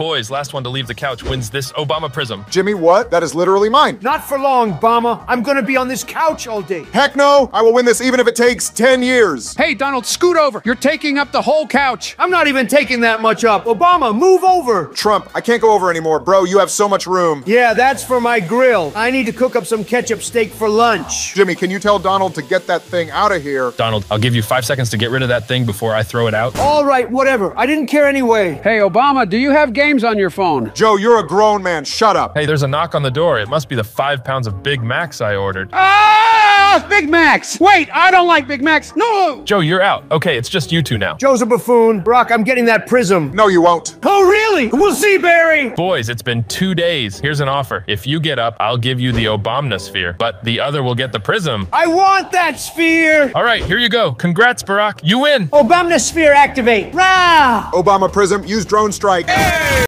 Boys, last one to leave the couch wins this Obama Prism. Jimmy, what? That is literally mine. Not for long, Obama. I'm gonna be on this couch all day. Heck no! I will win this even if it takes 10 years. Hey, Donald, scoot over. You're taking up the whole couch. I'm not even taking that much up. Obama, move over. Trump, I can't go over anymore. Bro, you have so much room. Yeah, that's for my grill. I need to cook up some ketchup steak for lunch. Jimmy, can you tell Donald to get that thing out of here? Donald, I'll give you five seconds to get rid of that thing before I throw it out. All right, whatever. I didn't care anyway. Hey, Obama, do you have games on your phone? Joe, you're a grown man. Shut up. Hey, there's a knock on the door. It must be the five pounds of Big Macs I ordered. Ah, Big Macs. Wait, I don't like Big Macs. No. Joe, you're out. Okay, it's just you two now. Joe's a buffoon. Brock, I'm getting that prism. No, you won't. Oh, really? We'll see, Barry. Boys, it's been two days. Here's an offer. If you get up, I'll give you the Obamasphere, but the other will get the Prism. I want that sphere. All right, here you go. Congrats, Barack. You win. Obamasphere activate. Rah! Obama Prism, use drone strike.